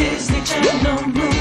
Disney Channel movie.